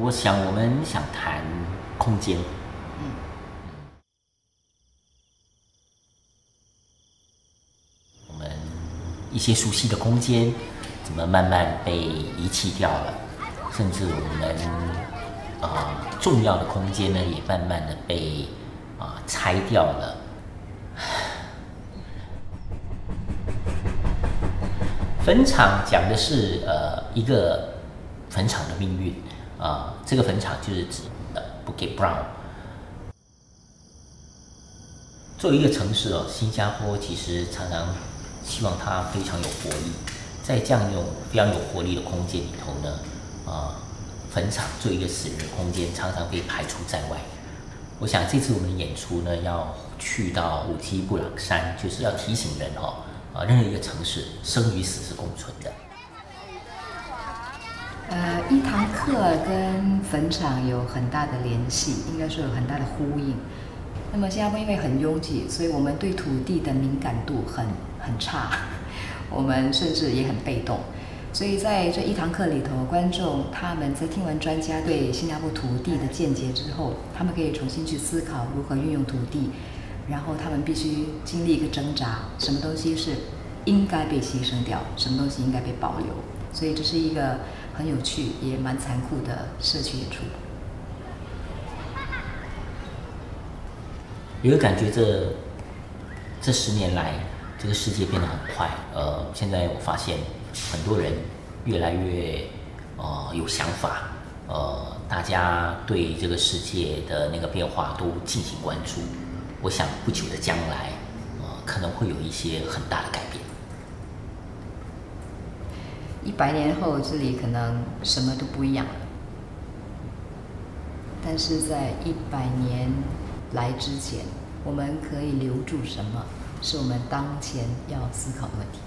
我想我们想谈空间。嗯。我们一些熟悉的空间，怎么慢慢被遗弃掉了？甚至我们啊重要的空间呢，也慢慢的被啊拆掉了。坟场讲的是呃一个坟场的命运啊，这个坟场就是指呃 b o k e Brown。作为一个城市哦，新加坡其实常常希望它非常有活力，在这样一种非常有活力的空间里头呢，啊，坟场作为一个死人的空间，常常被排除在外。我想这次我们的演出呢，要去到五基布朗山，就是要提醒人哦。啊，任何一个城市，生与死是共存的。一堂课跟坟场有很大的联系，应该说有很大的呼应。那么新加坡因为很拥挤，所以我们对土地的敏感度很很差，我们甚至也很被动。所以在这一堂课里头，观众他们在听完专家对新加坡土地的见解之后，他们可以重新去思考如何运用土地。然后他们必须经历一个挣扎，什么东西是应该被牺牲掉，什么东西应该被保留。所以这是一个很有趣也蛮残酷的社区演出。有感觉，这这十年来，这个世界变得很快。呃，现在我发现很多人越来越呃有想法，呃，大家对这个世界的那个变化都进行关注。我想不久的将来，呃，可能会有一些很大的改变。一百年后，这里可能什么都不一样了。但是在一百年来之前，我们可以留住什么，是我们当前要思考的问题。